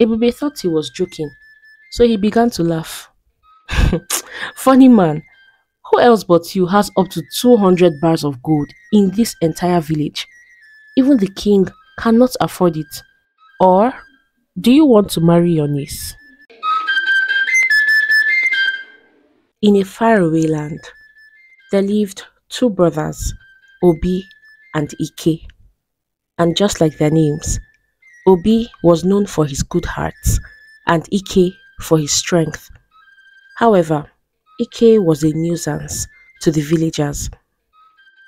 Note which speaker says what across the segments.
Speaker 1: Ebube thought he was joking, so he began to laugh. Funny man, who else but you has up to 200 bars of gold in this entire village? Even the king cannot afford it. Or do you want to marry your niece? In a faraway land, there lived two brothers, Obi and Ike. And just like their names, Obi was known for his good heart and Ike for his strength. However, Ike was a nuisance to the villagers.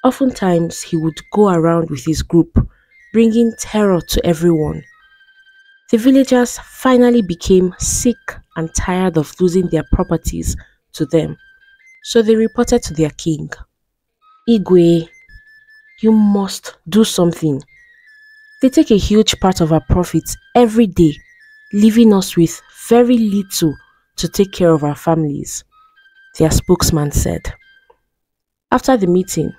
Speaker 1: Oftentimes, he would go around with his group, bringing terror to everyone. The villagers finally became sick and tired of losing their properties to them, so they reported to their king. Igwe, you must do something. They take a huge part of our profits every day, leaving us with very little to take care of our families their spokesman said. After the meeting,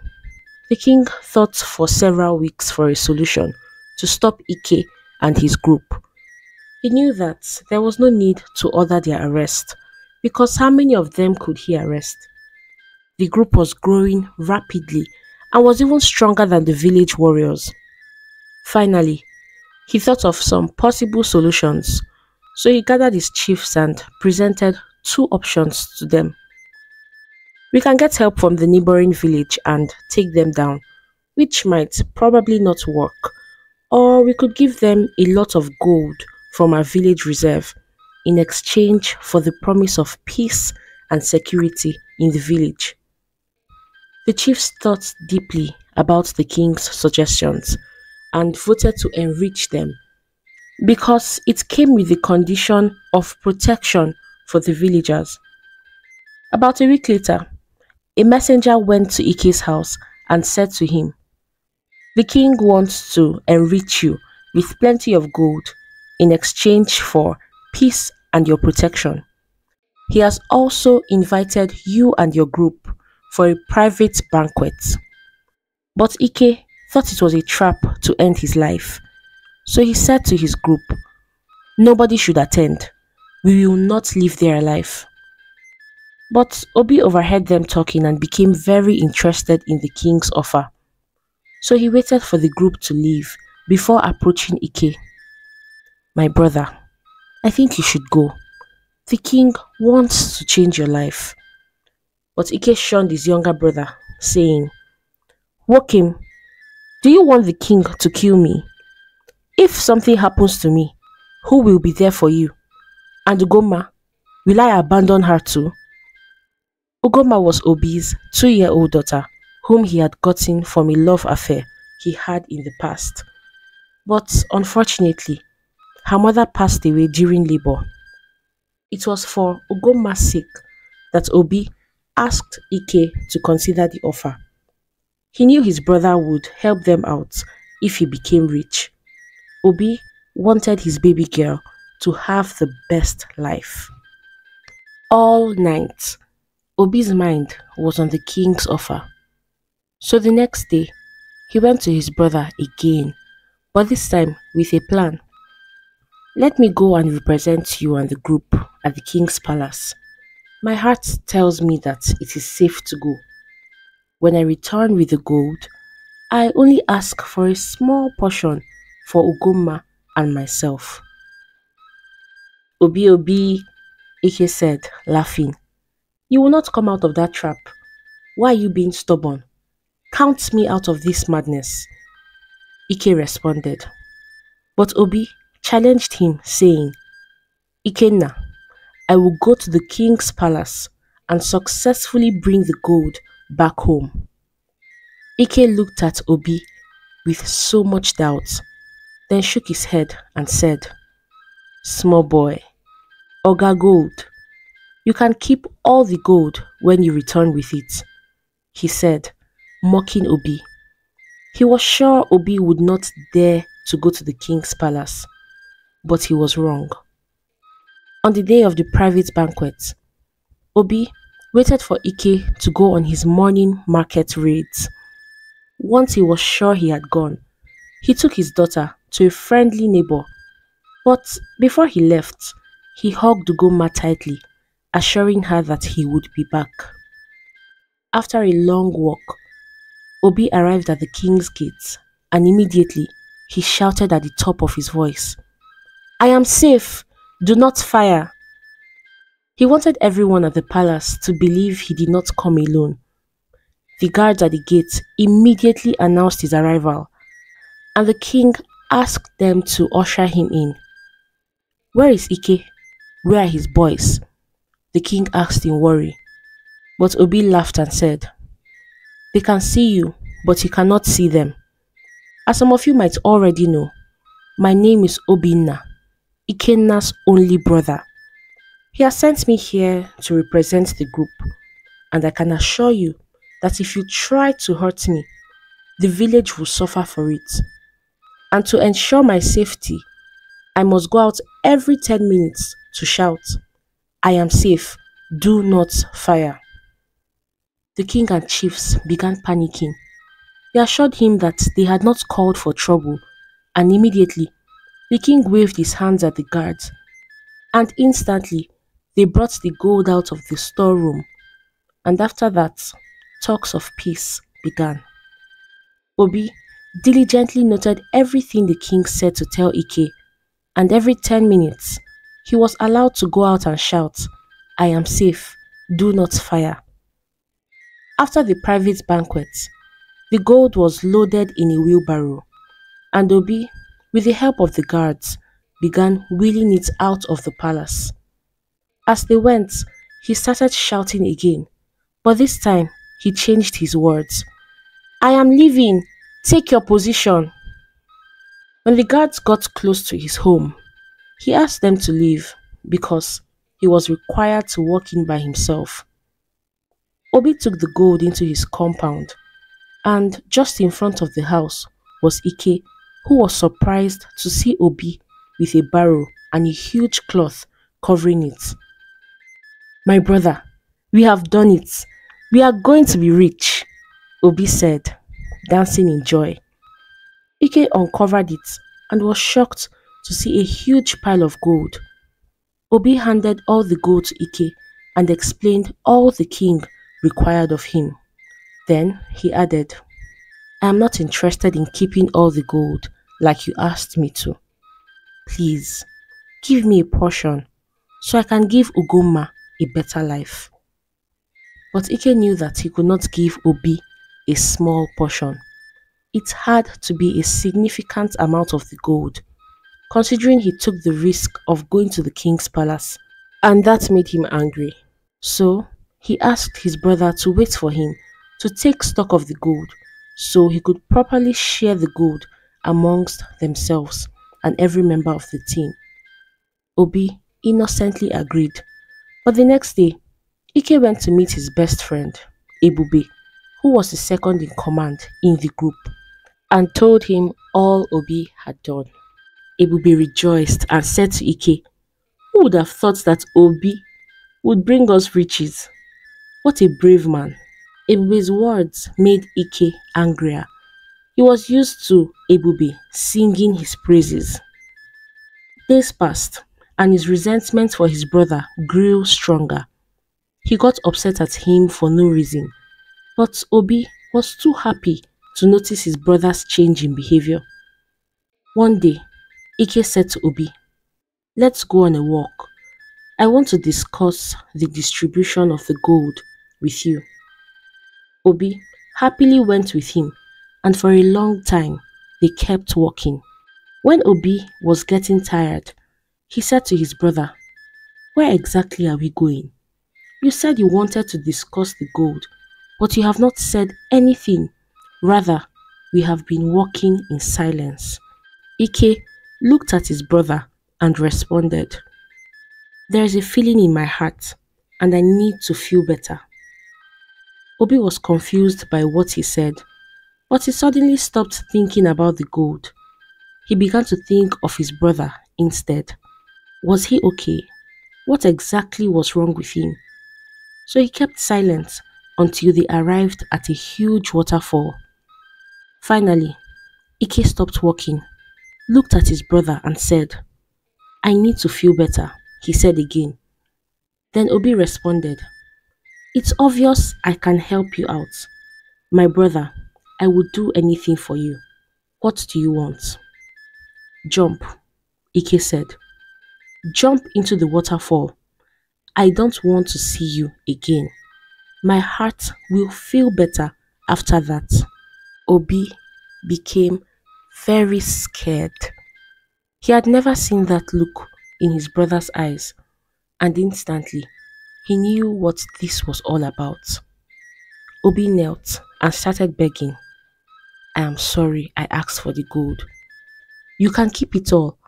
Speaker 1: the king thought for several weeks for a solution to stop Ike and his group. He knew that there was no need to order their arrest because how many of them could he arrest? The group was growing rapidly and was even stronger than the village warriors. Finally, he thought of some possible solutions, so he gathered his chiefs and presented two options to them. We can get help from the neighboring village and take them down, which might probably not work. Or we could give them a lot of gold from our village reserve in exchange for the promise of peace and security in the village. The chiefs thought deeply about the king's suggestions and voted to enrich them because it came with the condition of protection for the villagers. About a week later, a messenger went to Ike's house and said to him, The king wants to enrich you with plenty of gold in exchange for peace and your protection. He has also invited you and your group for a private banquet. But Ike thought it was a trap to end his life. So he said to his group, Nobody should attend. We will not leave there alive. But Obi overheard them talking and became very interested in the king's offer. So he waited for the group to leave before approaching Ike. My brother, I think you should go. The king wants to change your life. But Ike shunned his younger brother, saying, Wokim, do you want the king to kill me? If something happens to me, who will be there for you? Ugoma, will I abandon her too? Ugoma was Obi's two-year-old daughter, whom he had gotten from a love affair he had in the past. But unfortunately, her mother passed away during labor. It was for Ugoma's sake that Obi asked Ike to consider the offer. He knew his brother would help them out if he became rich. Obi wanted his baby girl to have the best life. All night, Obi's mind was on the king's offer. So the next day, he went to his brother again, but this time with a plan. Let me go and represent you and the group at the king's palace. My heart tells me that it is safe to go. When I return with the gold, I only ask for a small portion for Ugoma and myself. Obi Obi, Ike said, laughing. You will not come out of that trap. Why are you being stubborn? Count me out of this madness. Ike responded. But Obi challenged him, saying, Ikenna, I will go to the king's palace and successfully bring the gold back home. Ike looked at Obi with so much doubt, then shook his head and said, Small boy, Oga Gold, you can keep all the gold when you return with it, he said, mocking Obi. He was sure Obi would not dare to go to the king's palace, but he was wrong. On the day of the private banquet, Obi waited for Ike to go on his morning market raids. Once he was sure he had gone, he took his daughter to a friendly neighbor But before he left, he hugged Ugoma tightly, assuring her that he would be back. After a long walk, Obi arrived at the king's gates and immediately he shouted at the top of his voice, I am safe, do not fire. He wanted everyone at the palace to believe he did not come alone. The guards at the gate immediately announced his arrival and the king asked them to usher him in. Where is Ike? Where are his boys? The king asked in worry. But Obi laughed and said, They can see you, but you cannot see them. As some of you might already know, my name is Obinna, Ikenna's only brother. He has sent me here to represent the group, and I can assure you that if you try to hurt me, the village will suffer for it. And to ensure my safety, I must go out every 10 minutes to shout, I am safe, do not fire. The king and chiefs began panicking. They assured him that they had not called for trouble, and immediately the king waved his hands at the guards, and instantly they brought the gold out of the storeroom, and after that, talks of peace began. Obi diligently noted everything the king said to tell Ike, and every 10 minutes, he was allowed to go out and shout, I am safe, do not fire. After the private banquet, the gold was loaded in a wheelbarrow, and Obi, with the help of the guards, began wheeling it out of the palace. As they went, he started shouting again, but this time he changed his words. I am leaving. Take your position. When the guards got close to his home, he asked them to leave because he was required to walk in by himself. Obi took the gold into his compound, and just in front of the house was Ike, who was surprised to see Obi with a barrow and a huge cloth covering it. My brother, we have done it. We are going to be rich, Obi said, dancing in joy. Ike uncovered it and was shocked to see a huge pile of gold. Obi handed all the gold to Ike and explained all the king required of him. Then he added, I am not interested in keeping all the gold like you asked me to. Please, give me a portion so I can give Ugoma a better life. But Ike knew that he could not give Obi a small portion. It had to be a significant amount of the gold, considering he took the risk of going to the king's palace, and that made him angry. So, he asked his brother to wait for him to take stock of the gold so he could properly share the gold amongst themselves and every member of the team. Obi innocently agreed, but the next day, Ike went to meet his best friend, Ebube, who was the second in command in the group, and told him all Obi had done. Ebube rejoiced and said to Ike, Who would have thought that Obi would bring us riches? What a brave man. Ebube's words made Ike angrier. He was used to Ebube singing his praises. Days passed, and his resentment for his brother grew stronger. He got upset at him for no reason, but Obi was too happy to notice his brother's change in behavior. One day, Ike said to Obi, Let's go on a walk. I want to discuss the distribution of the gold with you. Obi happily went with him and for a long time they kept walking. When Obi was getting tired, he said to his brother, Where exactly are we going? You said you wanted to discuss the gold, but you have not said anything. Rather, we have been walking in silence. Ike looked at his brother and responded, There is a feeling in my heart and I need to feel better. Obi was confused by what he said, but he suddenly stopped thinking about the gold. He began to think of his brother instead. Was he okay? What exactly was wrong with him? So he kept silent until they arrived at a huge waterfall. Finally, Ike stopped walking, looked at his brother and said, I need to feel better, he said again. Then Obi responded, It's obvious I can help you out. My brother, I would do anything for you. What do you want? Jump, Ike said. Jump into the waterfall. I don't want to see you again. My heart will feel better after that. Obi became very scared. He had never seen that look in his brother's eyes, and instantly he knew what this was all about. Obi knelt and started begging. I am sorry I asked for the gold. You can keep it all.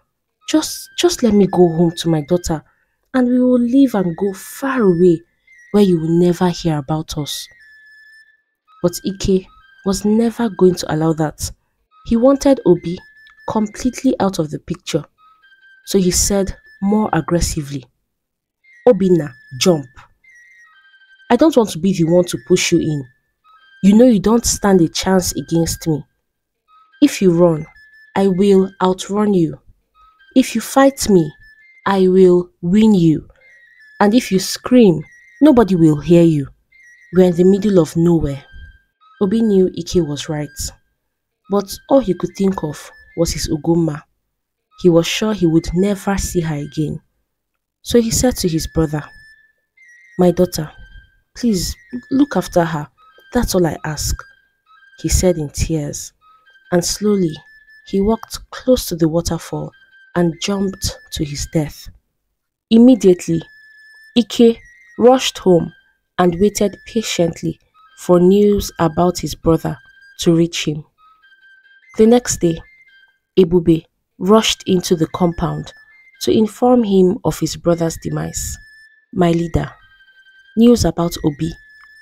Speaker 1: Just just let me go home to my daughter and we will leave and go far away where you will never hear about us. But Ike was never going to allow that. He wanted Obi completely out of the picture. So he said more aggressively, Obinna, jump. I don't want to be the one to push you in. You know you don't stand a chance against me. If you run, I will outrun you. If you fight me, I will win you. And if you scream, nobody will hear you. We're in the middle of nowhere. Obi knew Ike was right. But all he could think of was his Ugoma. He was sure he would never see her again. So he said to his brother, My daughter, please look after her. That's all I ask, he said in tears. And slowly, he walked close to the waterfall and jumped to his death. Immediately, Ike rushed home and waited patiently for news about his brother to reach him. The next day, Ebube rushed into the compound to inform him of his brother's demise. My leader, news about Obi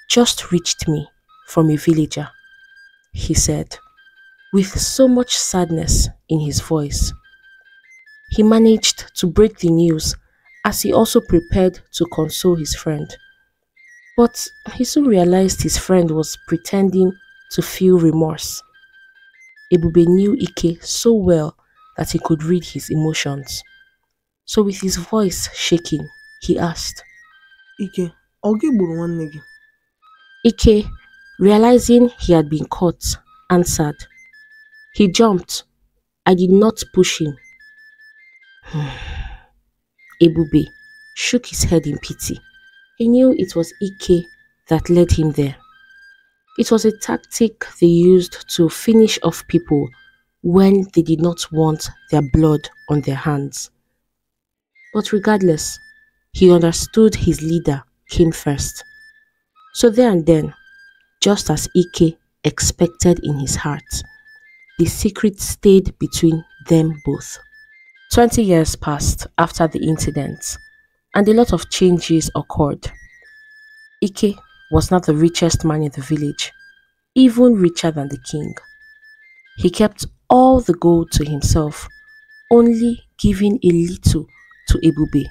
Speaker 1: just reached me from a villager, he said, with so much sadness in his voice. He managed to break the news as he also prepared to console his friend. But he soon realized his friend was pretending to feel remorse. Ebube knew Ike so well that he could read his emotions. So with his voice shaking, he asked,
Speaker 2: Ike, gị gburu nwanne gị?
Speaker 1: Ike, realizing he had been caught, answered. He jumped. I did not push him. Ebube shook his head in pity. He knew it was Ike that led him there. It was a tactic they used to finish off people when they did not want their blood on their hands. But regardless, he understood his leader came first. So there and then, just as Ike expected in his heart, the secret stayed between them both. Twenty years passed after the incident, and a lot of changes occurred. Ike was not the richest man in the village, even richer than the king. He kept all the gold to himself, only giving a little to Ebube,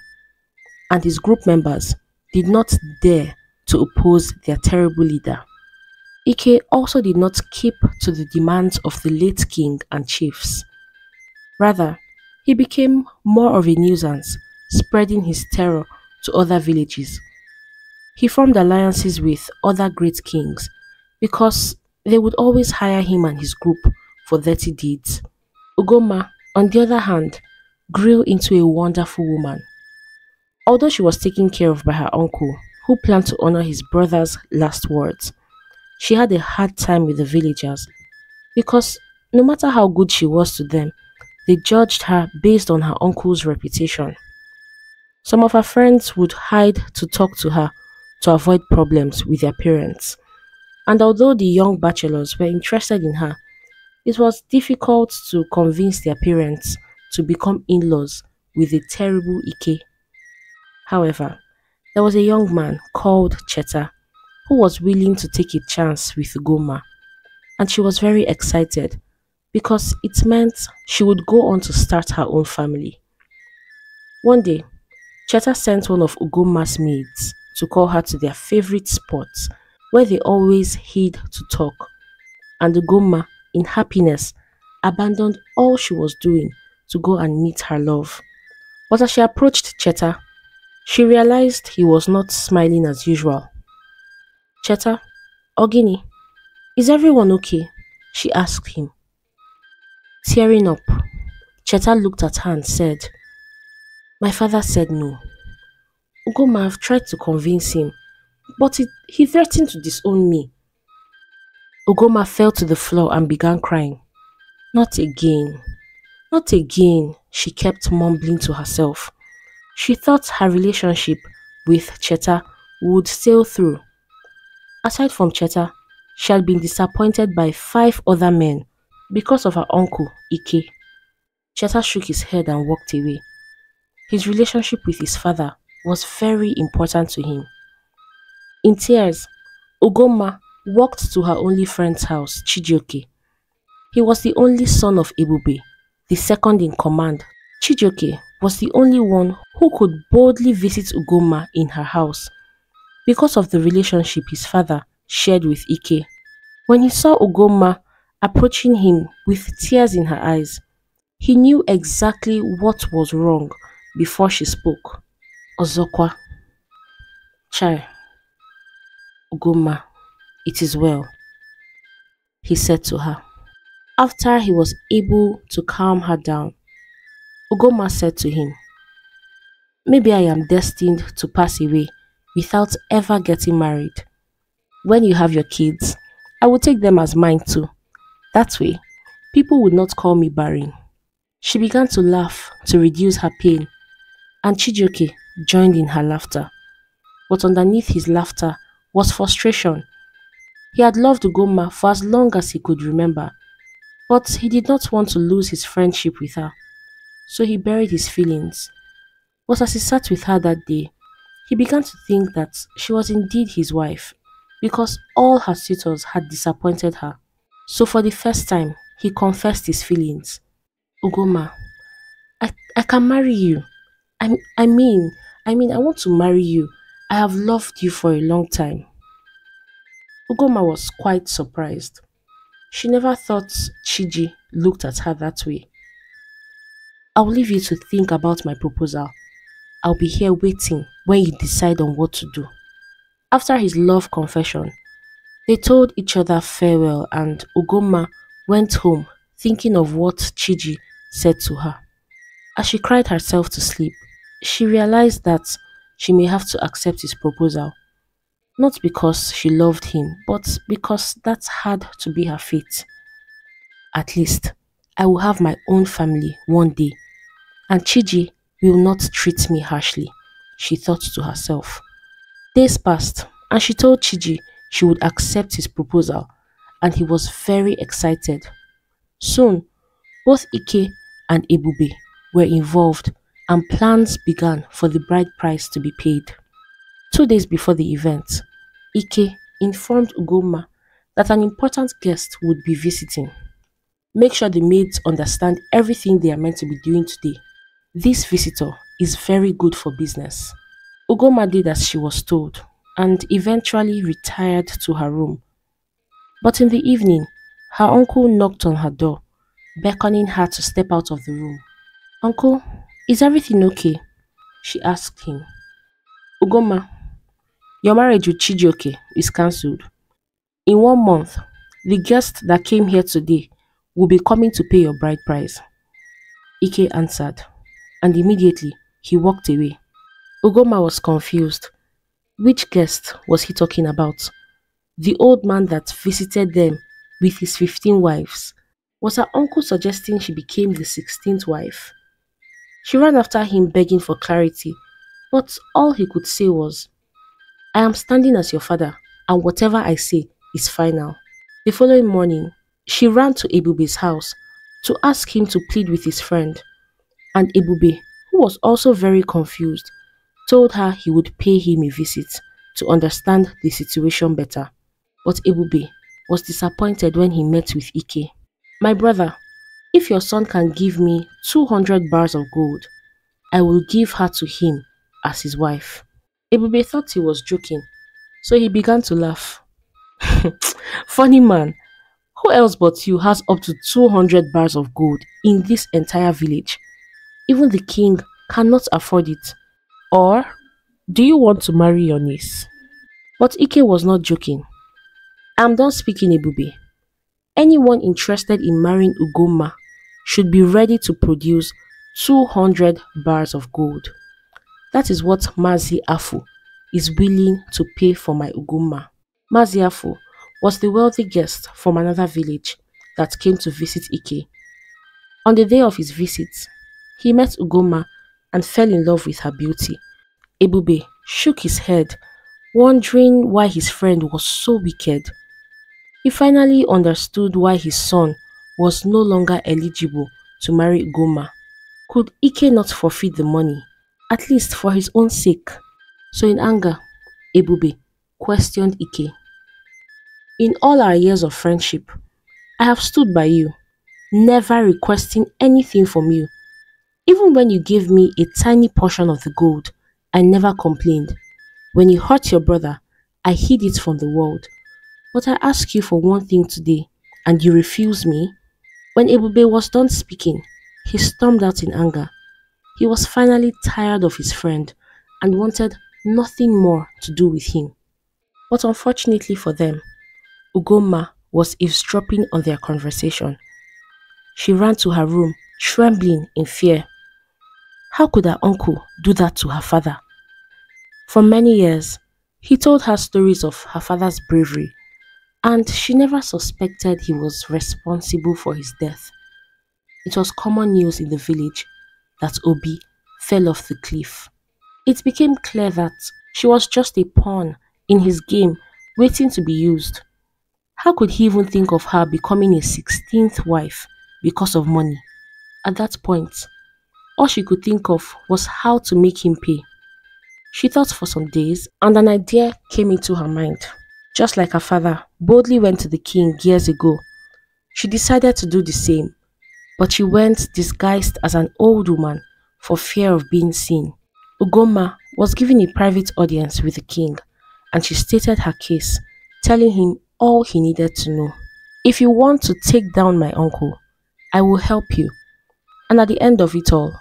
Speaker 1: and his group members did not dare to oppose their terrible leader. Ike also did not keep to the demands of the late king and chiefs. Rather, he became more of a nuisance, spreading his terror to other villages he formed alliances with other great kings because they would always hire him and his group for dirty deeds. Ugoma, on the other hand, grew into a wonderful woman. Although she was taken care of by her uncle, who planned to honor his brother's last words, she had a hard time with the villagers because no matter how good she was to them, they judged her based on her uncle's reputation. Some of her friends would hide to talk to her to avoid problems with their parents. And although the young bachelors were interested in her, it was difficult to convince their parents to become in-laws with the terrible Ike. However, there was a young man called Cheta who was willing to take a chance with Goma, and she was very excited because it meant she would go on to start her own family. One day, Cheta sent one of Ugoma's maids to call her to their favorite spot where they always hid to talk. Ugoma, in happiness, abandoned all she was doing to go and meet her love. But as she approached Cheta, she realized he was not smiling as usual. Cheta, Ogini, is everyone okay? She asked him. Tearing up, Cheta looked at her and said, My father said no. Ugoma have tried to convince him, but it, he threatened to disown me. Ugoma fell to the floor and began crying. Not again. Not again, she kept mumbling to herself. She thought her relationship with Cheta would sail through. Aside from Cheta, she had been disappointed by five other men because of her uncle, Ike. Cheta shook his head and walked away. His relationship with his father was very important to him. In tears, Ugoma walked to her only friend's house, Chijioke. He was the only son of Ebube, the second in command. Chijioke was the only one who could boldly visit Ugoma in her house because of the relationship his father shared with Ike. When he saw Ugoma approaching him with tears in her eyes, he knew exactly what was wrong before she spoke. Ozokwa. Chai. Ugoma, it is well, he said to her. After he was able to calm her down, Ugoma said to him, Maybe I am destined to pass away without ever getting married. When you have your kids, I will take them as mine too. That way, people would not call me barren. She began to laugh to reduce her pain, and Chijioke joined in her laughter. But underneath his laughter was frustration. He had loved Ugoma for as long as he could remember, but he did not want to lose his friendship with her, so he buried his feelings. But as he sat with her that day, he began to think that she was indeed his wife, because all her suitors had disappointed her. So for the first time, he confessed his feelings. Ugoma, I, I can marry you. I, I mean, I mean, I want to marry you. I have loved you for a long time. Ugoma was quite surprised. She never thought Chiji looked at her that way. I'll leave you to think about my proposal. I'll be here waiting when you decide on what to do. After his love confession, they told each other farewell and Ugoma went home thinking of what Chiji said to her. As she cried herself to sleep, she realized that she may have to accept his proposal. Not because she loved him, but because that had to be her fate. At least, I will have my own family one day, and Chiji will not treat me harshly, she thought to herself. Days passed, and she told Chiji she would accept his proposal, and he was very excited. Soon, both Ike and Ebube were involved, and plans began for the bride price to be paid. Two days before the event, Ike informed Ugoma that an important guest would be visiting. Make sure the maids understand everything they are meant to be doing today. This visitor is very good for business. Ugoma did as she was told and eventually retired to her room. But in the evening, her uncle knocked on her door, beckoning her to step out of the room. Uncle, is everything okay? She asked him. Ugoma, your marriage with Chijioke is cancelled. In one month, the guest that came here today will be coming to pay your bride price. Ike answered, and immediately he walked away. Ugoma was confused. Which guest was he talking about? The old man that visited them with his 15 wives. Was her uncle suggesting she became the 16th wife? She ran after him begging for clarity, but all he could say was, I am standing as your father, and whatever I say is final. The following morning, she ran to Ebube's house to ask him to plead with his friend, and Ebube, who was also very confused, told her he would pay him a visit to understand the situation better. But Ebube was disappointed when he met with Ike. My brother, if your son can give me 200 bars of gold, I will give her to him as his wife. Ebube thought he was joking, so he began to laugh. Funny man, who else but you has up to 200 bars of gold in this entire village? Even the king cannot afford it? Or do you want to marry your niece? But Ike was not joking. I'm done speaking Ebube. Anyone interested in marrying Ugoma should be ready to produce 200 bars of gold. That is what Mazi Afu is willing to pay for my Ugoma. Mazi Afu was the wealthy guest from another village that came to visit Ike. On the day of his visit, he met Ugoma and fell in love with her beauty. Ebube shook his head, wondering why his friend was so wicked. He finally understood why his son was no longer eligible to marry Goma. Could Ike not forfeit the money, at least for his own sake? So in anger, Ebube questioned Ike. In all our years of friendship, I have stood by you, never requesting anything from you. Even when you gave me a tiny portion of the gold, I never complained. When you hurt your brother, I hid it from the world. But I ask you for one thing today, and you refuse me? When Ebube was done speaking, he stormed out in anger. He was finally tired of his friend and wanted nothing more to do with him. But unfortunately for them, Ugoma was eavesdropping on their conversation. She ran to her room, trembling in fear. How could her uncle do that to her father? For many years, he told her stories of her father's bravery, and she never suspected he was responsible for his death. It was common news in the village that Obi fell off the cliff. It became clear that she was just a pawn in his game waiting to be used. How could he even think of her becoming a 16th wife because of money? At that point, all she could think of was how to make him pay. She thought for some days and an idea came into her mind. Just like her father boldly went to the king years ago, she decided to do the same, but she went disguised as an old woman for fear of being seen. Ugoma was given a private audience with the king and she stated her case, telling him all he needed to know. If you want to take down my uncle, I will help you. And at the end of it all,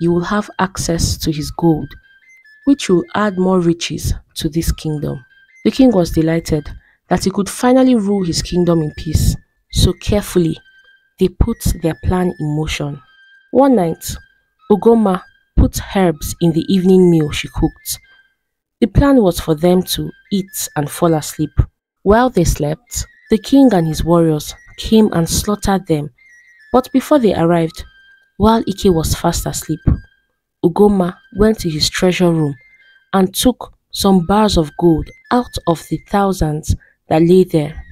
Speaker 1: you will have access to his gold, which will add more riches to this kingdom. The king was delighted that he could finally rule his kingdom in peace. So carefully, they put their plan in motion. One night, Ugoma put herbs in the evening meal she cooked. The plan was for them to eat and fall asleep. While they slept, the king and his warriors came and slaughtered them. But before they arrived, while Ike was fast asleep, Ugoma went to his treasure room and took some bars of gold out of the thousands that lay there.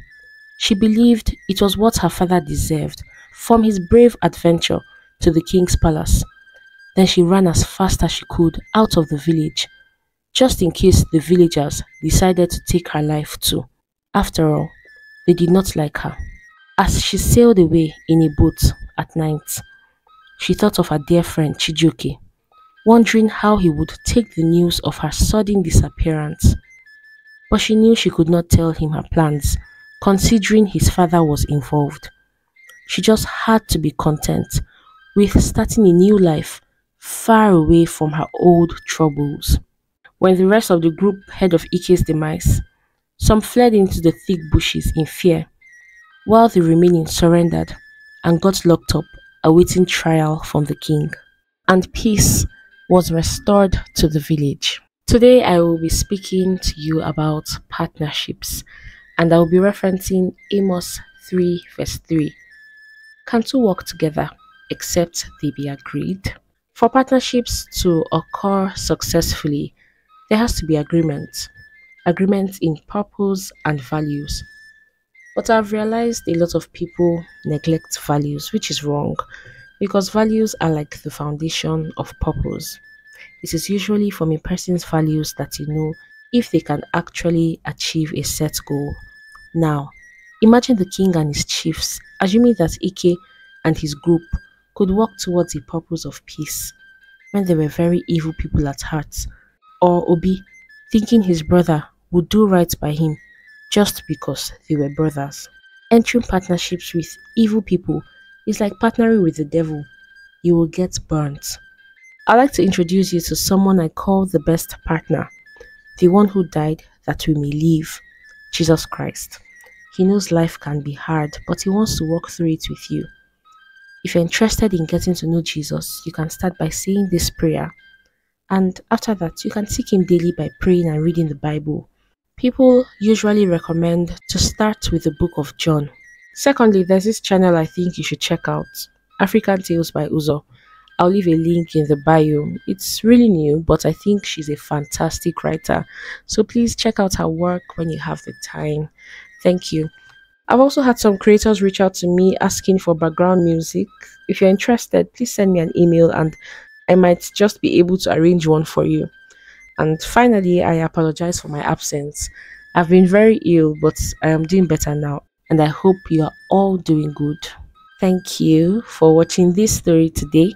Speaker 1: She believed it was what her father deserved from his brave adventure to the king's palace. Then she ran as fast as she could out of the village, just in case the villagers decided to take her life too. After all, they did not like her. As she sailed away in a boat at night, she thought of her dear friend Chijioke, wondering how he would take the news of her sudden disappearance. But she knew she could not tell him her plans, considering his father was involved. She just had to be content with starting a new life far away from her old troubles. When the rest of the group heard of Ike's demise, some fled into the thick bushes in fear, while the remaining surrendered and got locked up awaiting trial from the king. And peace was restored to the village. Today I will be speaking to you about partnerships and I will be referencing Amos 3 verse 3. Can two work together except they be agreed? For partnerships to occur successfully, there has to be agreement agreement in purpose and values. But I've realized a lot of people neglect values, which is wrong because values are like the foundation of purpose. It is usually from a person's values that you know if they can actually achieve a set goal. Now, imagine the king and his chiefs, assuming that Ike and his group could work towards a purpose of peace when they were very evil people at heart, or Obi thinking his brother would do right by him just because they were brothers. Entering partnerships with evil people is like partnering with the devil. You will get burnt. I'd like to introduce you to someone I call the best partner, the one who died that we may live, Jesus Christ. He knows life can be hard, but He wants to walk through it with you. If you're interested in getting to know Jesus, you can start by saying this prayer. And after that, you can seek Him daily by praying and reading the Bible. People usually recommend to start with the book of John. Secondly, there's this channel I think you should check out African Tales by Uzo. I'll leave a link in the bio. It's really new, but I think she's a fantastic writer. So please check out her work when you have the time. Thank you. I've also had some creators reach out to me asking for background music. If you're interested, please send me an email and I might just be able to arrange one for you. And finally, I apologize for my absence. I've been very ill, but I am doing better now, and I hope you are all doing good. Thank you for watching this story today.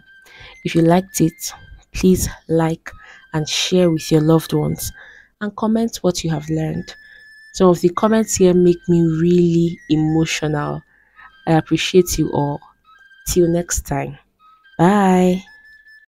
Speaker 1: If you liked it, please like and share with your loved ones and comment what you have learned. Some of the comments here make me really emotional. I appreciate you all. Till next time. Bye.